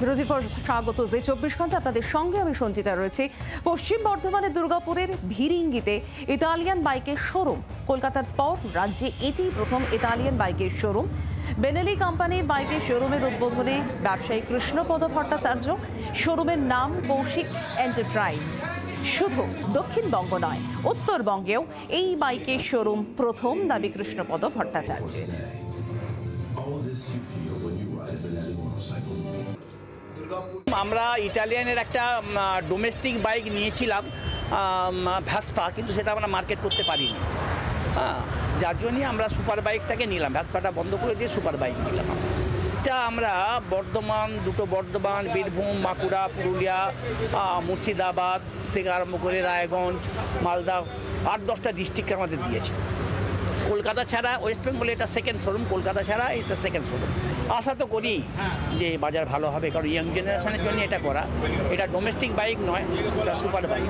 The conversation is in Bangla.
বিরোধী পর স্বাগত যে চব্বিশ ঘণ্টা আপনাদের সঙ্গে আমি সঞ্চিতা রয়েছি। পশ্চিম বর্ধমানের দুর্গাপুরের ভিরিঙ্গিতে ইতালিয়ান বাইকের শোরুম, কলকাতার পর রাজ্যে এটি প্রথম ইতালিয়ান বাইকের শোরুম। বেনেলি কোম্পানির বাইকের শোরুমের উদ্বোধনে ব্যবসায়ী কৃষ্ণপদ ভট্টাচার্য, শোরুমের নাম কৌশিক এন্টারপ্রাইজ। শুধু দক্ষিণবঙ্গ নয়, উত্তরবঙ্গেও এই বাইকের শোরুম প্রথম দাবি কৃষ্ণপদ ভট্টাচার্যের। আমরা ইটালিয়ানের একটা ডোমেস্টিক বাইক নিয়েছিলাম ভ্যাসপা কিন্তু সেটা আমরা মার্কেট করতে পারিনি। হ্যাঁ যার জন্যই আমরা সুপার বাইকটাকে নিলাম। ভ্যাসপাটা বন্ধ করে দিয়ে সুপার বাইক নিলাম এটা আমরা বর্ধমান, দুটো বর্ধমান, বীরভূম, বাঁকুড়া, পুরুলিয়া মুর্শিদাবাদ থেকে আরম্ভ করে রায়গঞ্জ, মালদা, আট দশটা ডিস্ট্রিক্টকে আমাদের দিয়েছে। কলকাতা ছাড়া ওয়েস্ট বেঙ্গলে এটা সেকেন্ড শোরুম কলকাতা ছাড়া এটা সেকেন্ড শোরুম আশা তো করি যে বাজার ভালো হবে, কারণ ইয়াং জেনারেশনের জন্য এটা করা। এটা ডোমেস্টিক বাইক নয়, এটা সুপার বাইক